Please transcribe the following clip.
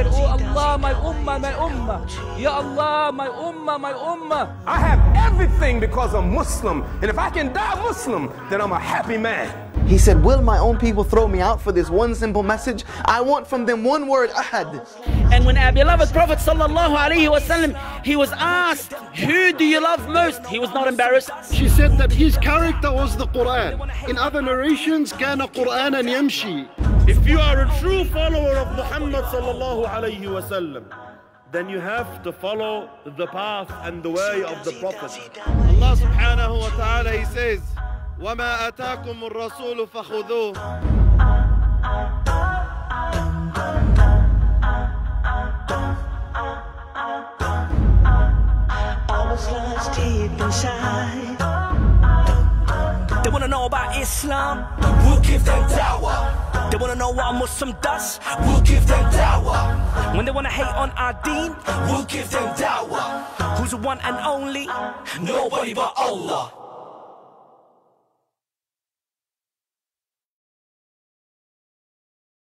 said, Oh Allah, my ummah, my ummah. Ya Allah, my ummah, my ummah. I have everything because I'm Muslim. And if I can die Muslim, then I'm a happy man. He said, Will my own people throw me out for this one simple message? I want from them one word, ahad. And when our beloved Prophet sallallahu alaihi wasallam, he was asked, who do you love most? He was not embarrassed. She said that his character was the Quran. In other narrations, كان قرآنا يمشي. If you are a true follower of Muhammad sallallahu alayhi wasallam, then you have to follow the path and the way of the Prophet. Allah subhanahu wa ta'ala, He says, وَمَا أَتَاكُمُ الرَّسُولُ فَخُذُوهُ They wanna know about Islam, we'll give them dawah. A Muslim does, we'll give them dawah. When they wanna hate on our deen, we'll give them dawah. Who's the one and only? Nobody but Allah.